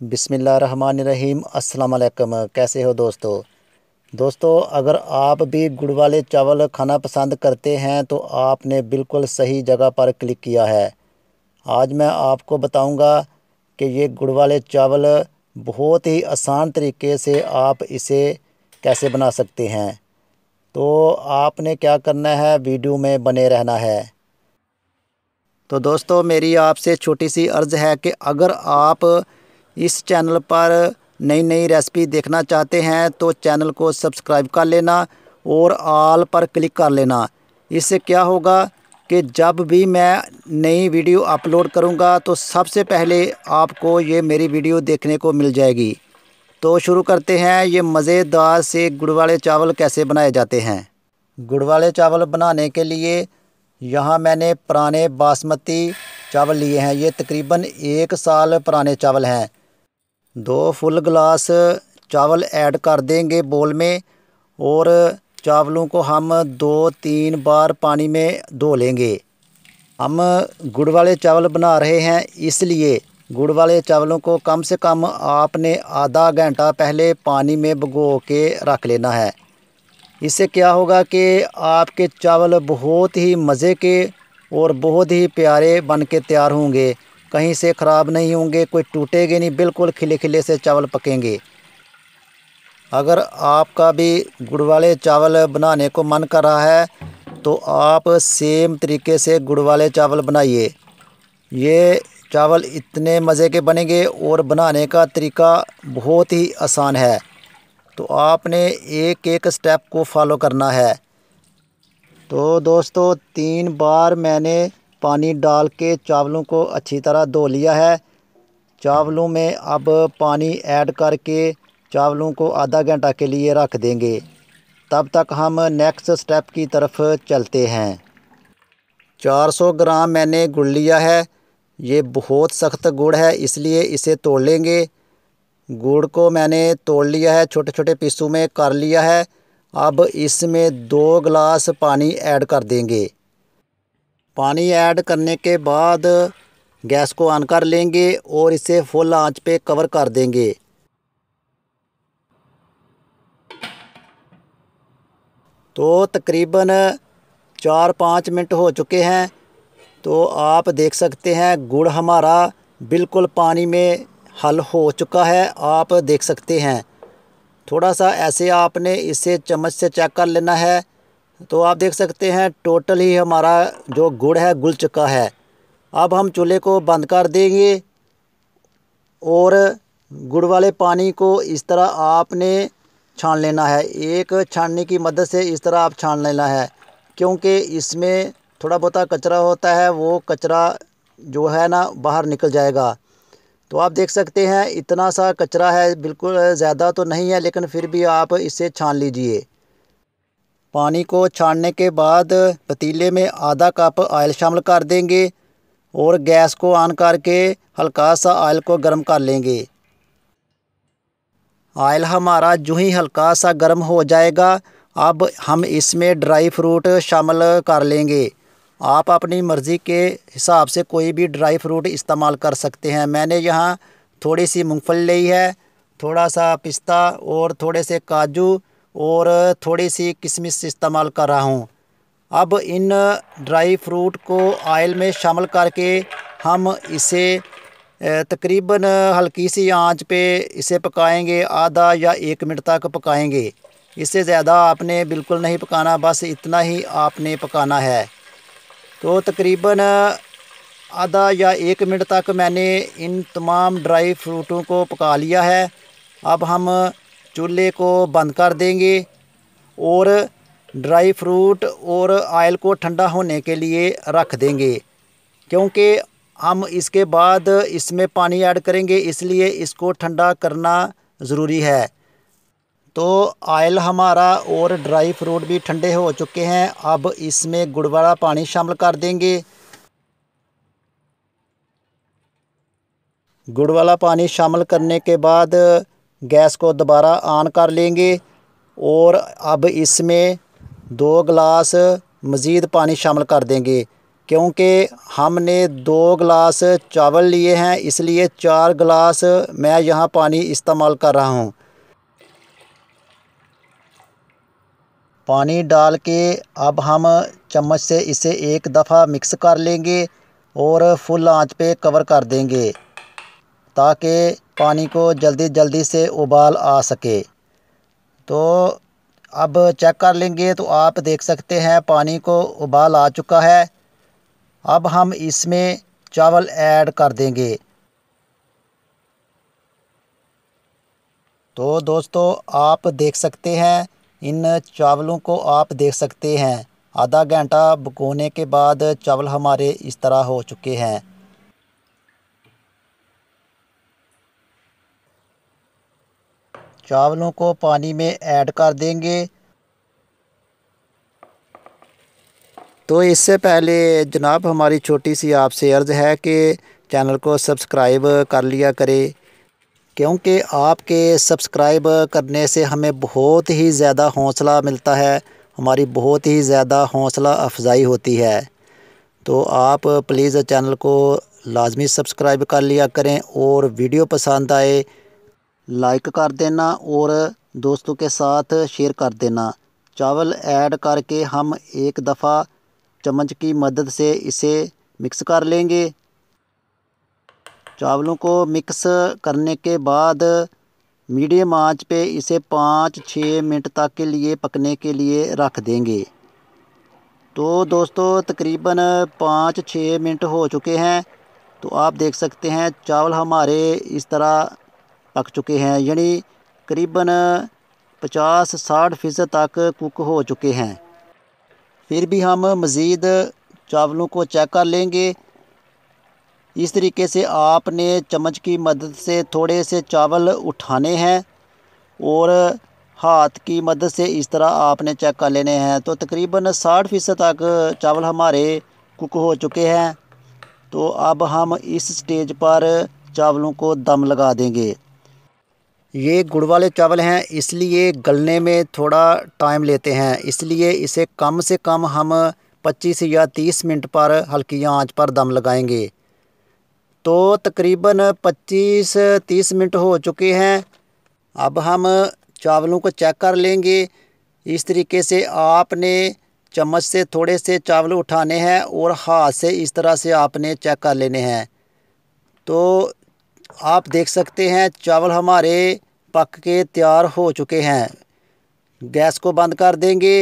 बिसमीम अस्सलाम कैसे हो दोस्तों? दोस्तों, अगर आप भी गुड़ वाले चावल खाना पसंद करते हैं तो आपने बिल्कुल सही जगह पर क्लिक किया है। आज मैं आपको बताऊँगा कि ये गुड़ वाले चावल बहुत ही आसान तरीके से आप इसे कैसे बना सकते हैं। तो आपने क्या करना है, वीडियो में बने रहना है। तो दोस्तों, मेरी आपसे छोटी सी अर्ज़ है कि अगर आप इस चैनल पर नई नई रेसिपी देखना चाहते हैं तो चैनल को सब्सक्राइब कर लेना और आल पर क्लिक कर लेना। इससे क्या होगा कि जब भी मैं नई वीडियो अपलोड करूँगा तो सबसे पहले आपको ये मेरी वीडियो देखने को मिल जाएगी। तो शुरू करते हैं। ये मज़ेदार से गुड़ वाले चावल कैसे बनाए जाते हैं। गुड़ वाले चावल बनाने के लिए यहाँ मैंने पुराने बासमती चावल लिए हैं। ये तकरीबन एक साल पुराने चावल हैं। दो फुल गिलास चावल ऐड कर देंगे बोल में, और चावलों को हम दो तीन बार पानी में धो लेंगे। हम गुड़ वाले चावल बना रहे हैं, इसलिए गुड़ वाले चावलों को कम से कम आपने आधा घंटा पहले पानी में भिगो के रख लेना है। इससे क्या होगा कि आपके चावल बहुत ही मज़े के और बहुत ही प्यारे बन के तैयार होंगे। कहीं से ख़राब नहीं होंगे, कोई टूटेंगे नहीं, बिल्कुल खिले खिले से चावल पकेंगे। अगर आपका भी गुड़ वाले चावल बनाने को मन कर रहा है तो आप सेम तरीके से गुड़ वाले चावल बनाइए। ये चावल इतने मज़े के बनेंगे और बनाने का तरीका बहुत ही आसान है। तो आपने एक एक स्टेप को फॉलो करना है। तो दोस्तों, तीन बार मैंने पानी डाल के चावलों को अच्छी तरह धो लिया है। चावलों में अब पानी ऐड करके चावलों को आधा घंटा के लिए रख देंगे। तब तक हम नेक्स्ट स्टेप की तरफ़ चलते हैं। 400 ग्राम मैंने गुड़ लिया है। ये बहुत सख्त गुड़ है, इसलिए इसे तोड़ लेंगे। गुड़ को मैंने तोड़ लिया है छोटे छोटे पीसों में कर लिया है। अब इसमें दो गिलास पानी ऐड कर देंगे। पानी ऐड करने के बाद गैस को ऑन कर लेंगे और इसे फुल आँच पे कवर कर देंगे। तो तकरीबन चार पाँच मिनट हो चुके हैं। तो आप देख सकते हैं, गुड़ हमारा बिल्कुल पानी में हल हो चुका है, आप देख सकते हैं। थोड़ा सा ऐसे आपने इसे चम्मच से चेक कर लेना है। तो आप देख सकते हैं, टोटल ही हमारा जो गुड़ है, गुल चुका है। अब हम चूल्हे को बंद कर देंगे और गुड़ वाले पानी को इस तरह आपने छान लेना है। एक छानने की मदद से इस तरह आप छान लेना है, क्योंकि इसमें थोड़ा बहुत कचरा होता है, वो कचरा जो है ना, बाहर निकल जाएगा। तो आप देख सकते हैं, इतना सा कचरा है, बिल्कुल ज़्यादा तो नहीं है, लेकिन फिर भी आप इसे छान लीजिए। पानी को छानने के बाद पतीले में आधा कप ऑयल शामिल कर देंगे और गैस को ऑन करके हल्का सा ऑयल को गर्म कर लेंगे। ऑयल हमारा जो ही हल्का सा गर्म हो जाएगा, अब हम इसमें ड्राई फ्रूट शामिल कर लेंगे। आप अपनी मर्ज़ी के हिसाब से कोई भी ड्राई फ्रूट इस्तेमाल कर सकते हैं। मैंने यहाँ थोड़ी सी मूंगफली ली है, थोड़ा सा पिस्ता और थोड़े से काजू और थोड़ी सी किशमिश इस्तेमाल कर रहा हूँ। अब इन ड्राई फ्रूट को ऑयल में शामिल करके हम इसे तकरीबन हल्की सी आँच पे इसे पकाएँगे, आधा या एक मिनट तक पकाएँगे। इससे ज़्यादा आपने बिल्कुल नहीं पकाना, बस इतना ही आपने पकाना है। तो तकरीबन आधा या एक मिनट तक मैंने इन तमाम ड्राई फ्रूटों को पका लिया है। अब हम चूल्हे को बंद कर देंगे और ड्राई फ्रूट और आयल को ठंडा होने के लिए रख देंगे, क्योंकि हम इसके बाद इसमें पानी ऐड करेंगे, इसलिए इसको ठंडा करना ज़रूरी है। तो आयल हमारा और ड्राई फ्रूट भी ठंडे हो चुके हैं, अब इसमें गुड़ वाला पानी शामिल कर देंगे। गुड़ वाला पानी शामिल करने के बाद गैस को दोबारा ऑन कर लेंगे और अब इसमें दो गिलास मज़ीद पानी शामिल कर देंगे, क्योंकि हमने दो गिलास चावल लिए हैं, इसलिए चार गिलास मैं यहाँ पानी इस्तेमाल कर रहा हूँ। पानी डाल के अब हम चम्मच से इसे एक दफ़ा मिक्स कर लेंगे और फुल आँच पे कवर कर देंगे, ताकि पानी को जल्दी जल्दी से उबाल आ सके। तो अब चेक कर लेंगे तो आप देख सकते हैं पानी को उबाल आ चुका है। अब हम इसमें चावल ऐड कर देंगे। तो दोस्तों, आप देख सकते हैं, इन चावलों को आप देख सकते हैं। आधा घंटा पकोने के बाद चावल हमारे इस तरह हो चुके हैं। चावलों को पानी में ऐड कर देंगे। तो इससे पहले जनाब, हमारी छोटी सी आपसे अर्ज़ है कि चैनल को सब्सक्राइब कर लिया करें, क्योंकि आपके सब्सक्राइब करने से हमें बहुत ही ज़्यादा हौसला मिलता है। हमारी बहुत ही ज़्यादा हौसला अफजाई होती है। तो आप प्लीज़ चैनल को लाजमी सब्सक्राइब कर लिया करें और वीडियो पसंद आए लाइक कर देना और दोस्तों के साथ शेयर कर देना। चावल ऐड करके हम एक दफ़ा चम्मच की मदद से इसे मिक्स कर लेंगे। चावलों को मिक्स करने के बाद मीडियम आँच पे इसे पाँच छः मिनट तक के लिए पकने के लिए रख देंगे। तो दोस्तों, तकरीबन पाँच छः मिनट हो चुके हैं। तो आप देख सकते हैं, चावल हमारे इस तरह पक चुके हैं, यानी करीबन पचास साठ फ़ीसद तक कुक हो चुके हैं। फिर भी हम मज़ीद चावलों को चेक कर लेंगे। इस तरीके से आपने चम्मच की मदद से थोड़े से चावल उठाने हैं और हाथ की मदद से इस तरह आपने चेक कर लेने हैं। तो तकरीबन साठ फ़ीसद तक चावल हमारे कुक हो चुके हैं। तो अब हम इस स्टेज पर चावलों को दम लगा देंगे। ये गुड़ वाले चावल हैं, इसलिए गलने में थोड़ा टाइम लेते हैं। इसलिए इसे कम से कम हम 25 या 30 मिनट पर हल्की आँच पर दम लगाएँगे। तो तकरीबन 25-30 मिनट हो चुके हैं। अब हम चावलों को चेक कर लेंगे। इस तरीके से आपने चम्मच से थोड़े से चावल उठाने हैं और हाथ से इस तरह से आपने चेक कर लेने हैं। तो आप देख सकते हैं, चावल हमारे पक के तैयार हो चुके हैं। गैस को बंद कर देंगे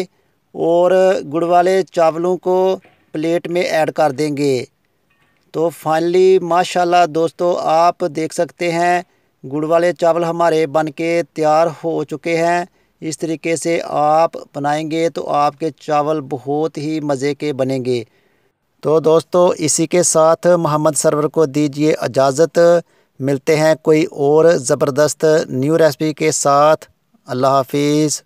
और गुड़ वाले चावलों को प्लेट में ऐड कर देंगे। तो फाइनली माशाल्लाह दोस्तों, आप देख सकते हैं, गुड़ वाले चावल हमारे बन के तैयार हो चुके हैं। इस तरीके से आप बनाएँगे तो आपके चावल बहुत ही मज़े के बनेंगे। तो दोस्तों, इसी के साथ मोहम्मद सरवर को दीजिए इजाज़त। मिलते हैं कोई और ज़बरदस्त न्यू रेसिपी के साथ। अल्लाह हाफिज़।